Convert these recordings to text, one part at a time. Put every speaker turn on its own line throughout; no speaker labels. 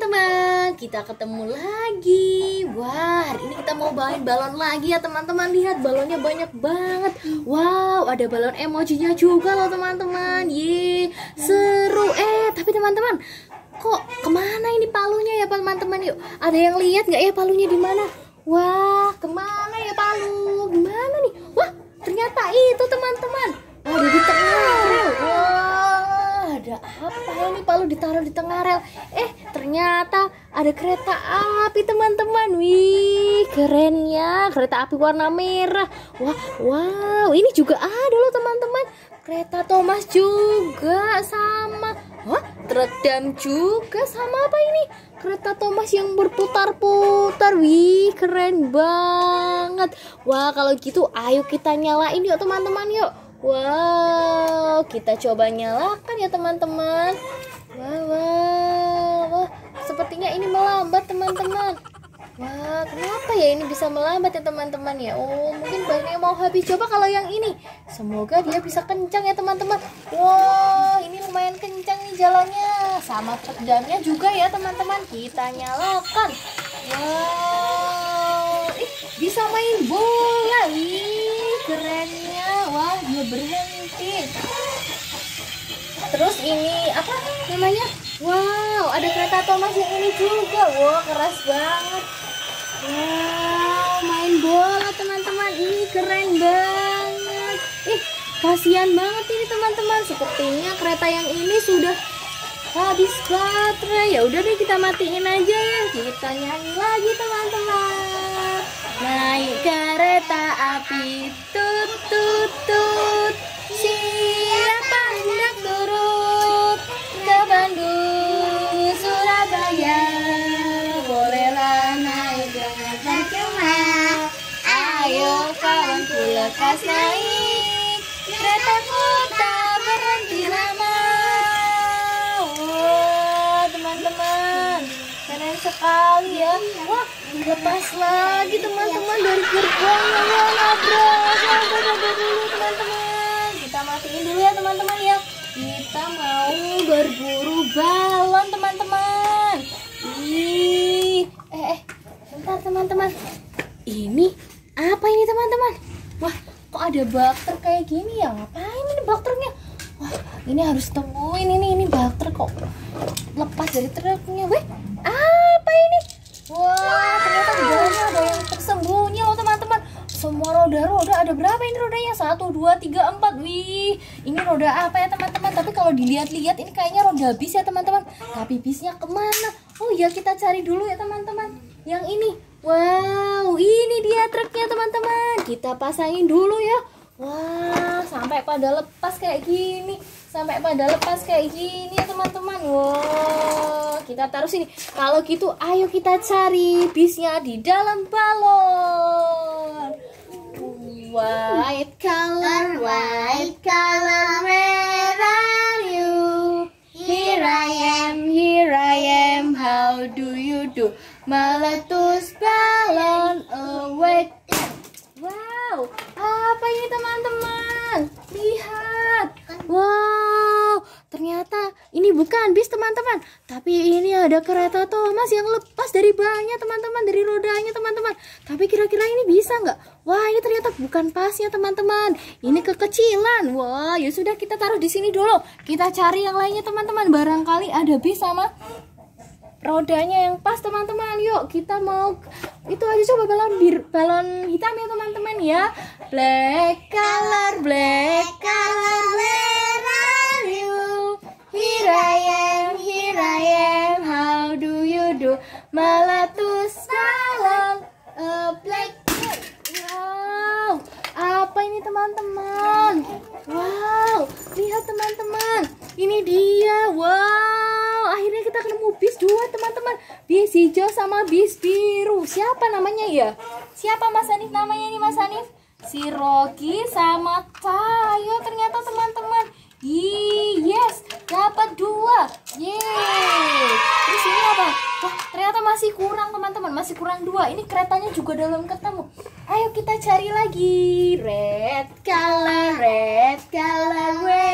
teman-teman, kita ketemu lagi. Wah, hari ini kita mau main balon lagi ya teman-teman. Lihat balonnya banyak banget. Wow, ada balon emojinya juga loh teman-teman. Ye, seru. Eh, tapi teman-teman, kok ke mana ini palunya ya teman-teman? Yuk, ada yang lihat nggak ya palunya di mana? Wah, ke mana ya palu? Gimana nih? Wah, ternyata itu teman-teman. Ada di tengah. Wah, ada apa ini palu ditaruh di tengah rel? Eh, ternyata ada kereta api teman-teman. Wih, keren ya. Kereta api warna merah. Wah, wow, ini juga ada loh teman-teman. Kereta Thomas juga sama. Wah, truk dam juga sama apa ini? Kereta Thomas yang berputar-putar. Wih, keren banget. Wah, kalau gitu ayo kita nyalain yuk teman-teman yuk. Wow, kita coba nyalakan ya teman-teman. Wah, wah, sepertinya ini melambat teman-teman. Wah, kenapa ya ini bisa melambat ya teman-teman ya? Oh, mungkin banyak mau habis. Coba kalau yang ini, semoga dia bisa kencang ya teman-teman. Wah, ini lumayan kencang nih jalannya. Sama pedangnya juga ya teman-teman. Kita nyalakan. Wow, ih, bisa main bola. Ih, kerennya. Wah, dia berhenti. Terus ini apa namanya? Wow, ada kereta Thomas yang ini juga. Wow, keras banget. Wow, main bola teman-teman. Ini keren banget. Ih, kasihan banget ini teman-teman. Sepertinya kereta yang ini sudah habis baterai. Ya udah deh kita matiin aja ya. Kita nyanyi lagi teman-teman. Naik kereta api tut tut tut. Siapa percuma ayo kawanku lekas naik. Keretaku tak berhenti lama. Wah teman-teman. Keren sekali ya. Wah lepas lagi teman-teman dari gerbangnya wah nabrak. Sabar sabar dulu teman-teman. Kita matiin dulu ya teman-teman ya. Kita mau berburu balon teman-teman. Ih eh eh. Bentar teman-teman ini? Apa ini teman-teman? Wah kok ada bakter kayak gini ya? Ngapain ini bakternya? Wah ini harus temuin ini ini bakter kok lepas dari truknya. Weh apa ini? Wah ternyata di dalamnya ada yang tersembunyi loh teman-teman. Semua roda-roda ada berapa ini rodanya? Satu dua tiga empat. Wih ini roda apa ya teman-teman? Tapi kalau dilihat-lihat ini kayaknya roda bis ya teman-teman. Tapi bisnya ke mana? Oh ya kita cari dulu ya teman-teman. Yang ini wow ini dia truknya teman-teman. Kita pasangin dulu ya. Wah sampai pada lepas kayak gini. Sampai pada lepas kayak gini ya teman-teman. Wow kita taruh sini. Kalau gitu ayo kita cari bisnya di dalam balon. White color white color where are you? Here I am here I am. How do you do? Meletus balon away Wow, apa ini teman-teman? Lihat. Wow, ternyata ini bukan bis teman-teman, tapi ini ada kereta Thomas yang lepas dari bannya teman-teman, dari rodanya teman-teman. Tapi kira-kira ini bisa nggak? Wah, ini ternyata bukan pasnya teman-teman. Ini kekecilan. Wah, ya sudah kita taruh di sini dulu. Kita cari yang lainnya teman-teman. Barangkali ada bis sama rodanya yang pas teman-teman yuk kita mau itu aja coba balon bir balon hitam ya teman-teman ya black color black ini dia wow akhirnya kita ketemu bis dua teman-teman bis hijau sama bis biru siapa namanya ya siapa Mas Hanif namanya ini Mas Hanif si Rocky sama Tayo ternyata teman-teman yes, dapat dua. Yeay. Terus ini apa? Wah, ternyata masih kurang teman-teman, masih kurang dua. Ini keretanya juga belum ketemu. Ayo kita cari lagi. Red color, red color, where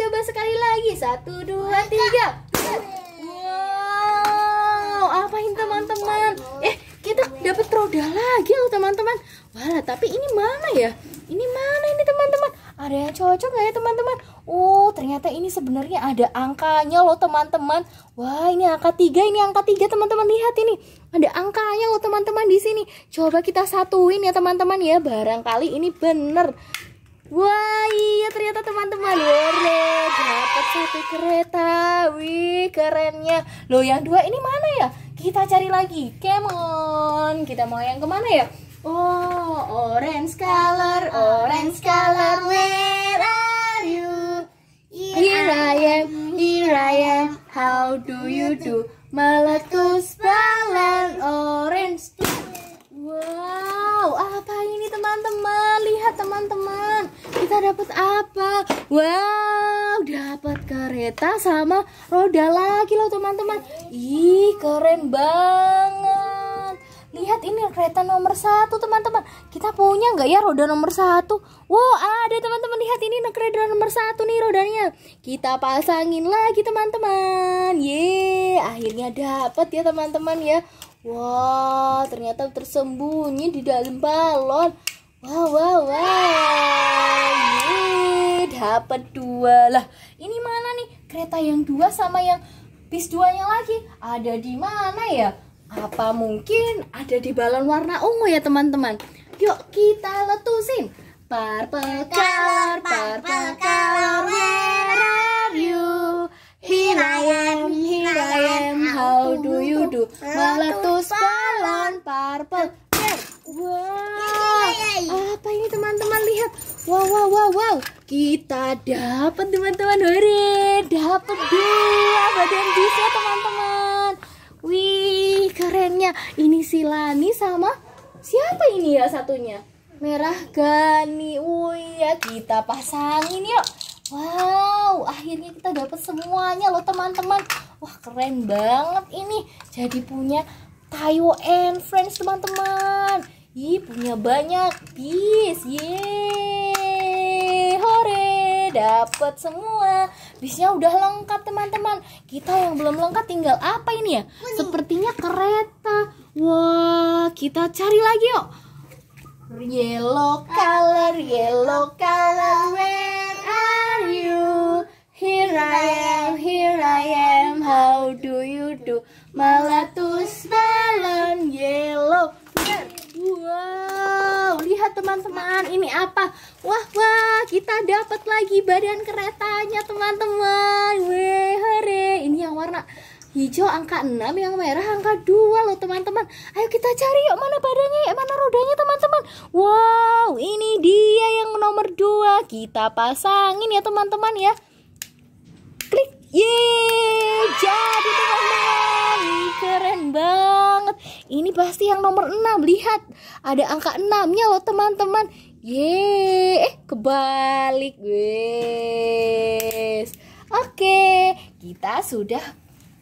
coba sekali lagi. Satu, dua, tiga. Wow, apa ini teman-teman? Eh, kita dapat roda lagi loh teman-teman. Wah, tapi ini mana ya? Ini mana ini teman-teman? Ada yang cocok nggak ya teman-teman? Oh, ternyata ini sebenarnya ada angkanya loh teman-teman. Wah, ini angka tiga, ini angka tiga teman-teman lihat ini. Ada angkanya loh teman-teman di sini. Coba kita satuin ya teman-teman ya. Barangkali ini bener. Wah iya ternyata teman-teman. Wore dapat satu kereta? Wih kerennya. Loh yang dua ini mana ya? Kita cari lagi. Come on. Kita mau yang ke mana ya? Oh orange color Orange color. Where are you? Here I am Here I am. How do you do? Meletus balon orange. Wow, apa ini teman-teman? Lihat teman-teman, kita dapat apa? Wow, dapat kereta sama roda lagi loh teman-teman. Ih, keren banget. Lihat ini kereta nomor satu teman-teman. Kita punya nggak ya roda nomor satu? Wow, ada teman-teman. Lihat ini kereta nomor satu nih rodanya. Kita pasangin lagi teman-teman. Ye, akhirnya dapat ya teman-teman ya. Wah, ternyata tersembunyi di dalam balon. Wow, wow, wow. dapat dua lah. Ini mana nih kereta yang dua sama yang bis duanya lagi? Ada di mana ya? Apa mungkin ada di balon warna ungu ya teman-teman? Yuk kita letusin. Purple color, purple color, where are you? Here I am, here I am, how do you do? Meletus balon purple Wow, apa ini teman-teman lihat? Wow, wow, wow, wow. Kita dapat teman-teman, hore, dapat dua badan bisa teman-teman. Wih, kerennya. Ini si Lani sama siapa ini ya satunya? Merah Gani. Wih, ya kita pasangin yuk. Wow, akhirnya kita dapat semuanya loh teman-teman. Wah, keren banget ini. Jadi punya Tayo and Friends teman-teman. Ih, punya banyak bis. Yeay. Hore, dapat semua. Bisnya udah lengkap teman-teman. Kita yang belum lengkap tinggal apa ini ya? Sepertinya kereta. Wah, kita cari lagi yuk. Yellow color, yellow color, where are you? Here I am, here I am, how do you do? Meletus balon yellow. Wow, lihat teman-teman, ini apa? Wah, wah, kita dapat lagi badan keretanya, teman-teman. Weh, hore. Ini yang warna hijau angka 6 yang merah angka 2 loh teman-teman. Ayo kita cari yuk mana badannya mana rodanya teman-teman. Wow ini dia yang nomor 2 kita pasangin ya teman-teman ya. Klik. Yeay jadi teman-teman. Keren banget. Ini pasti yang nomor 6 lihat ada angka 6 nya loh teman-teman yeay eh kebalik guys oke kita sudah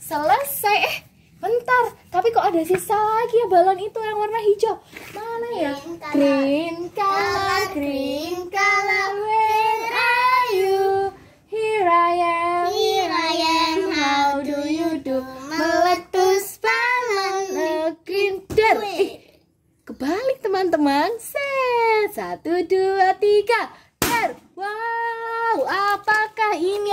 selesai. Eh bentar tapi kok ada sisa lagi ya balon itu yang warna hijau? Mana ya? Green color. Green color where are you? Here I am. Here I am. How do you do? Meletus balon. Green. Dan eh, kebalik teman-teman. Set satu dua tiga dar wow apakah ini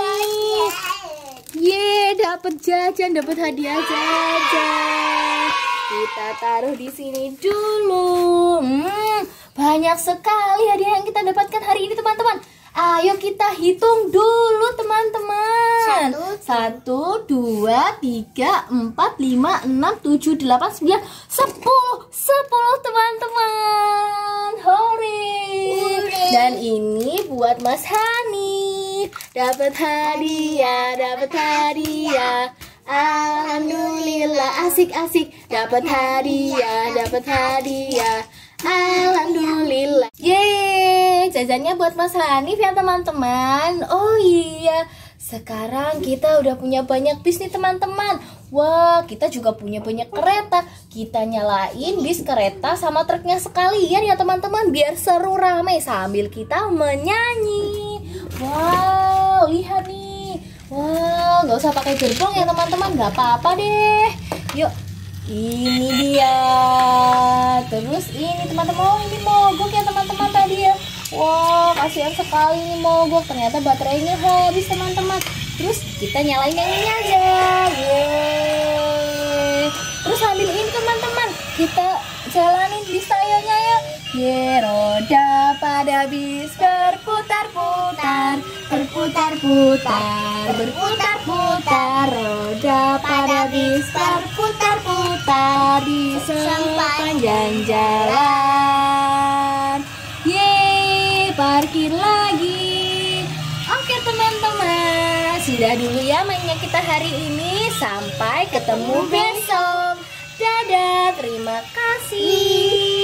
Ye, dapat jajan, dapat hadiah jajan. Kita taruh di sini dulu. Hmm, banyak sekali hadiah yang kita dapatkan hari ini, teman-teman. Ayo kita hitung dulu, teman-teman. Satu, dua, tiga, empat, lima, enam, tujuh, delapan, sembilan, sepuluh, sepuluh, teman-teman. Hore! Dan ini buat Mas Hani dapat hadiah, dapat hadiah. Alhamdulillah asik-asik dapat hadiah, dapat hadiah. Alhamdulillah. Yeay, jajannya buat Mas Hanif ya teman-teman. Oh iya, sekarang kita udah punya banyak bis nih teman-teman. Wah, kita juga punya banyak kereta. Kita nyalain bis kereta sama truknya sekalian ya teman-teman biar seru ramai sambil kita menyanyi. Wow, lihat nih. Wow, nggak usah pakai gerbong ya teman-teman, nggak apa-apa deh. Yuk, ini dia. Terus ini teman-teman, oh ini mogok ya teman-teman tadi ya. Wah, kasihan sekali nih mogok. Ternyata baterainya habis teman-teman. Terus kita nyalain yang ini aja. Yeay. terus sambil ini teman-teman kita jalanin bis tayonya ya. Ye roda pada bis berputar-putar Berputar-putar Berputar-putar. Roda pada bis berputar-putar Di sepanjang jalan Sudah dulu ya mainnya kita hari ini. Sampai ketemu besok. Dadah Terima kasih